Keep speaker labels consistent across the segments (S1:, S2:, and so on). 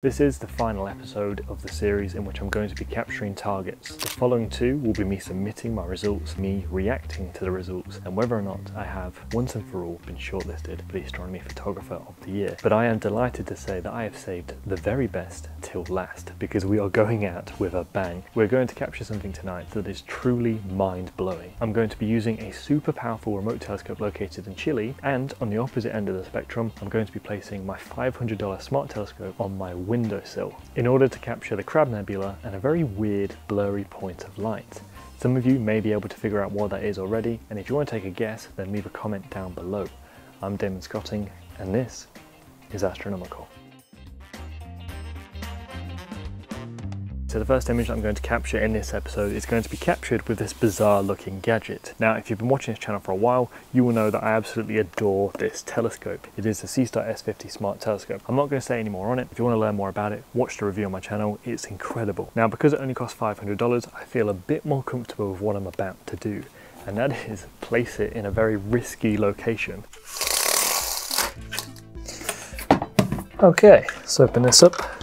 S1: This is the final episode of the series in which I'm going to be capturing targets. The following two will be me submitting my results, me reacting to the results, and whether or not I have once and for all been shortlisted for the Astronomy Photographer of the Year. But I am delighted to say that I have saved the very best till last because we are going out with a bang. We're going to capture something tonight that is truly mind-blowing. I'm going to be using a super powerful remote telescope located in Chile, and on the opposite end of the spectrum, I'm going to be placing my $500 smart telescope on my windowsill in order to capture the Crab Nebula and a very weird blurry point of light. Some of you may be able to figure out what that is already, and if you want to take a guess, then leave a comment down below. I'm Damon Scotting, and this is Astronomical. The first image I'm going to capture in this episode is going to be captured with this bizarre looking gadget. Now if you've been watching this channel for a while, you will know that I absolutely adore this telescope. It is the Seestar S50 Smart Telescope. I'm not going to say any more on it. If you want to learn more about it, watch the review on my channel. It's incredible. Now because it only costs $500, I feel a bit more comfortable with what I'm about to do. And that is place it in a very risky location. Okay, let's open this up.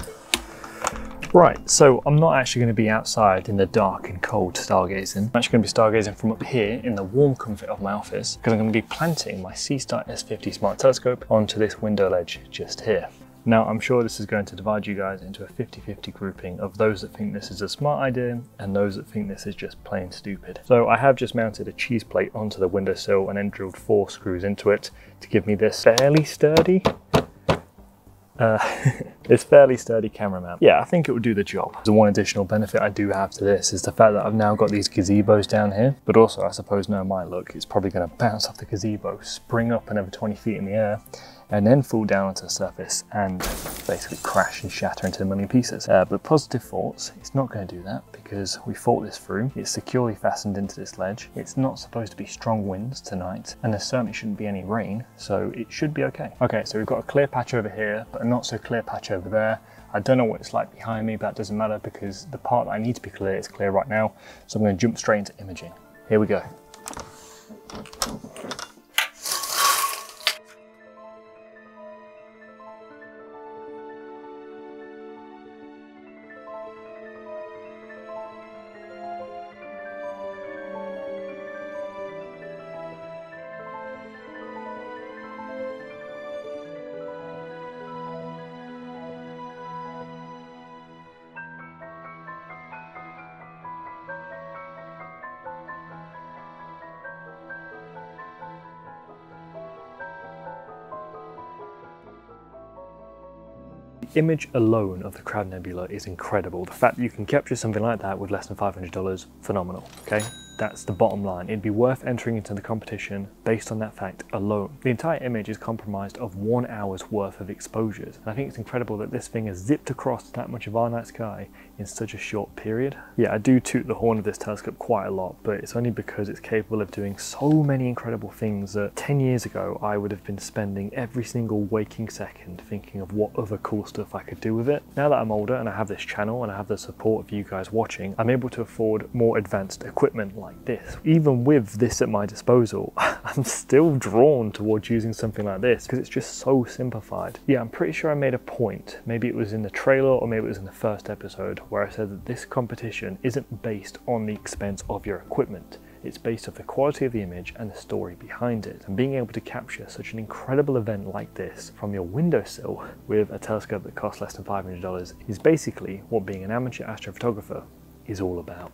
S1: Right, so I'm not actually going to be outside in the dark and cold stargazing. I'm actually going to be stargazing from up here in the warm comfort of my office because I'm going to be planting my Seestar S50 Smart Telescope onto this window ledge just here. Now, I'm sure this is going to divide you guys into a 50-50 grouping of those that think this is a smart idea and those that think this is just plain stupid. So I have just mounted a cheese plate onto the windowsill and then drilled four screws into it to give me this fairly sturdy uh, it's fairly sturdy camera mount. Yeah, I think it would do the job. The one additional benefit I do have to this is the fact that I've now got these gazebos down here, but also I suppose no my look, it's probably gonna bounce off the gazebo, spring up another 20 feet in the air, and then fall down onto the surface and basically crash and shatter into a million pieces. Uh, but positive thoughts, it's not going to do that because we thought this through. It's securely fastened into this ledge. It's not supposed to be strong winds tonight and there certainly shouldn't be any rain, so it should be okay. Okay, so we've got a clear patch over here, but a not so clear patch over there. I don't know what it's like behind me, but that doesn't matter because the part that I need to be clear is clear right now. So I'm going to jump straight into imaging. Here we go. The image alone of the Crab Nebula is incredible. The fact that you can capture something like that with less than $500, phenomenal, okay? That's the bottom line. It'd be worth entering into the competition based on that fact alone. The entire image is comprised of one hour's worth of exposures. And I think it's incredible that this thing has zipped across that much of our night sky in such a short period. Yeah, I do toot the horn of this telescope quite a lot, but it's only because it's capable of doing so many incredible things that 10 years ago I would have been spending every single waking second thinking of what other cool stuff I could do with it. Now that I'm older and I have this channel and I have the support of you guys watching, I'm able to afford more advanced equipment like this. Even with this at my disposal, I'm still drawn towards using something like this because it's just so simplified. Yeah, I'm pretty sure I made a point. Maybe it was in the trailer or maybe it was in the first episode where I said that this competition isn't based on the expense of your equipment. It's based off the quality of the image and the story behind it. And being able to capture such an incredible event like this from your windowsill with a telescope that costs less than $500 is basically what being an amateur astrophotographer is all about.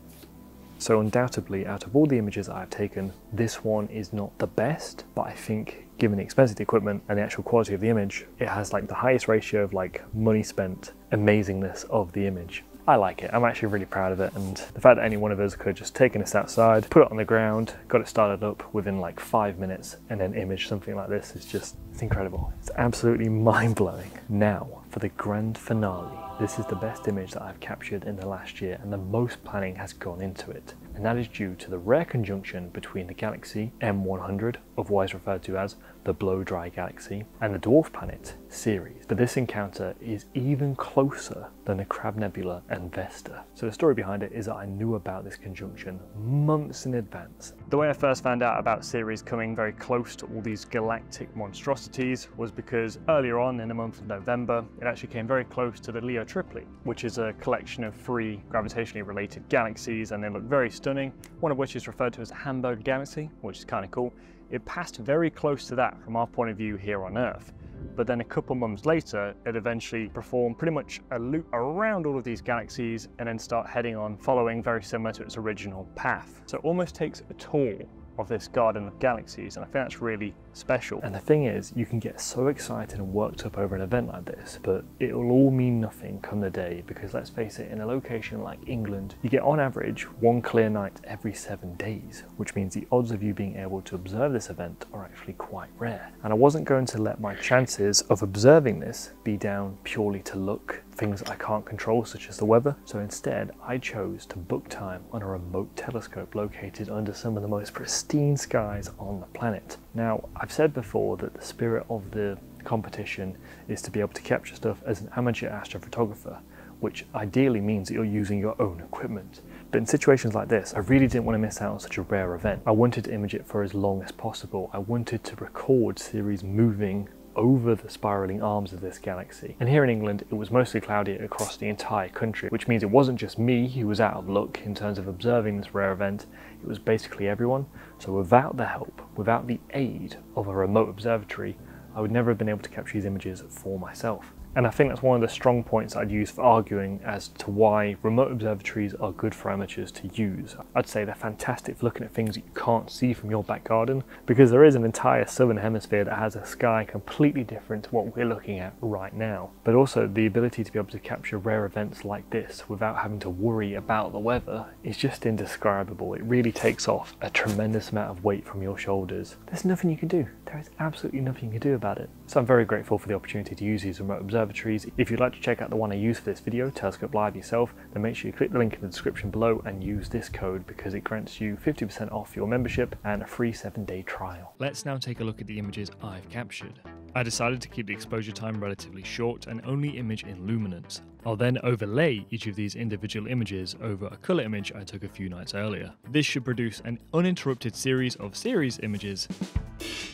S1: So undoubtedly, out of all the images I've taken, this one is not the best, but I think given the expense of the equipment and the actual quality of the image, it has like the highest ratio of like money spent, amazingness of the image. I like it. I'm actually really proud of it. And the fact that any one of us could have just taken this outside, put it on the ground, got it started up within like five minutes and then image something like this is just, it's incredible. It's absolutely mind blowing. Now for the grand finale. This is the best image that I've captured in the last year and the most planning has gone into it. And that is due to the rare conjunction between the galaxy M100, otherwise referred to as the blow dry galaxy, and the dwarf planet Ceres. But this encounter is even closer than the Crab Nebula and Vesta. So the story behind it is that I knew about this conjunction months in advance. The way I first found out about Ceres coming very close to all these galactic monstrosities was because earlier on in the month of November, it actually came very close to the Leo Triplet, which is a collection of three gravitationally related galaxies and they look very stunning, one of which is referred to as Hamburg Galaxy, which is kind of cool. It passed very close to that from our point of view here on Earth. But then a couple months later, it eventually performed pretty much a loop around all of these galaxies and then start heading on following very similar to its original path. So it almost takes a tour of this garden of galaxies and I think that's really special. And the thing is, you can get so excited and worked up over an event like this, but it'll all mean nothing come the day because let's face it, in a location like England, you get on average one clear night every seven days, which means the odds of you being able to observe this event are actually quite rare. And I wasn't going to let my chances of observing this be down purely to luck things I can't control, such as the weather. So instead, I chose to book time on a remote telescope located under some of the most pristine skies on the planet. Now, I've said before that the spirit of the competition is to be able to capture stuff as an amateur astrophotographer, which ideally means that you're using your own equipment. But in situations like this, I really didn't want to miss out on such a rare event. I wanted to image it for as long as possible. I wanted to record Ceres moving over the spiraling arms of this galaxy. And here in England, it was mostly cloudy across the entire country, which means it wasn't just me who was out of luck in terms of observing this rare event, it was basically everyone. So without the help, without the aid of a remote observatory, I would never have been able to capture these images for myself. And I think that's one of the strong points I'd use for arguing as to why remote observatories are good for amateurs to use. I'd say they're fantastic for looking at things that you can't see from your back garden because there is an entire southern hemisphere that has a sky completely different to what we're looking at right now. But also the ability to be able to capture rare events like this without having to worry about the weather is just indescribable. It really takes off a tremendous amount of weight from your shoulders. There's nothing you can do. There is absolutely nothing you can do about it. So I'm very grateful for the opportunity to use these remote observatories observatories. If you'd like to check out the one I used for this video, Telescope Live yourself, then make sure you click the link in the description below and use this code because it grants you 50% off your membership and a free 7 day trial. Let's now take a look at the images I've captured. I decided to keep the exposure time relatively short and only image in luminance. I'll then overlay each of these individual images over a colour image I took a few nights earlier. This should produce an uninterrupted series of Ceres images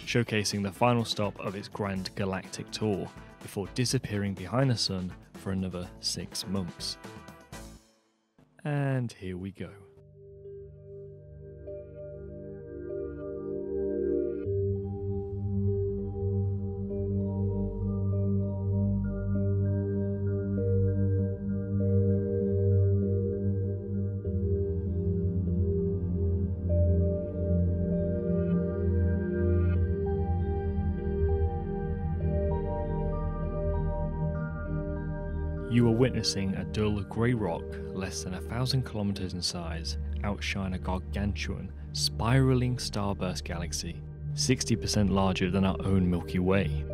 S1: showcasing the final stop of its grand galactic tour before disappearing behind the sun for another six months. And here we go. You are witnessing a dull grey rock less than a thousand kilometres in size outshine a gargantuan, spiralling starburst galaxy, 60% larger than our own Milky Way.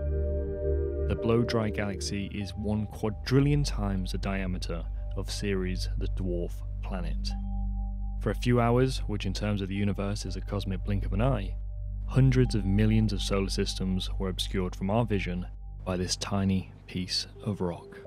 S1: The blow dry galaxy is one quadrillion times the diameter of Ceres, the dwarf planet. For a few hours, which in terms of the universe is a cosmic blink of an eye, hundreds of millions of solar systems were obscured from our vision by this tiny piece of rock.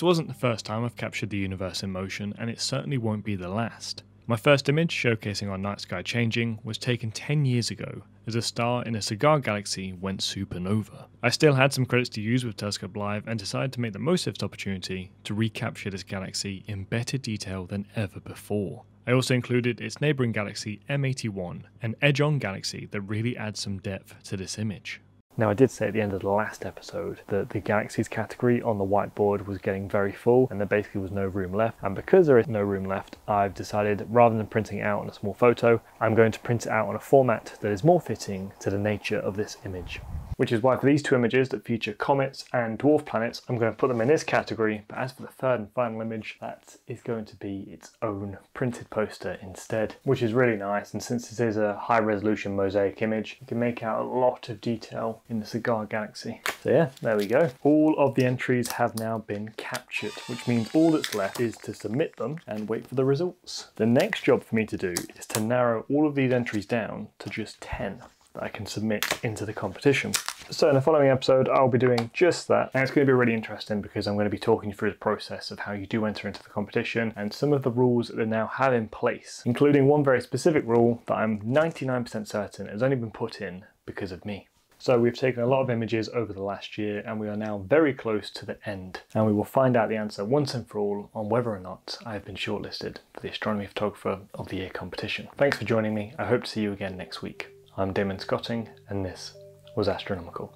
S1: This wasn't the first time I've captured the universe in motion, and it certainly won't be the last. My first image, showcasing our night sky changing, was taken 10 years ago as a star in a cigar galaxy went supernova. I still had some credits to use with Telescope Live and decided to make the most of this opportunity to recapture this galaxy in better detail than ever before. I also included its neighbouring galaxy M81, an edge on galaxy that really adds some depth to this image. Now, I did say at the end of the last episode that the galaxies category on the whiteboard was getting very full and there basically was no room left. And because there is no room left, I've decided rather than printing out on a small photo, I'm going to print it out on a format that is more fitting to the nature of this image. Which is why for these two images that feature comets and dwarf planets, I'm going to put them in this category. But as for the third and final image, that is going to be its own printed poster instead, which is really nice. And since this is a high resolution mosaic image, you can make out a lot of detail in the cigar galaxy. So yeah, there we go. All of the entries have now been captured, which means all that's left is to submit them and wait for the results. The next job for me to do is to narrow all of these entries down to just 10 that I can submit into the competition. So in the following episode, I'll be doing just that. And it's going to be really interesting because I'm going to be talking through the process of how you do enter into the competition and some of the rules that they now have in place, including one very specific rule that I'm 99% certain has only been put in because of me. So we've taken a lot of images over the last year and we are now very close to the end. And we will find out the answer once and for all on whether or not I have been shortlisted for the Astronomy Photographer of the Year competition. Thanks for joining me. I hope to see you again next week. I'm Damon Scotting and this was Astronomical.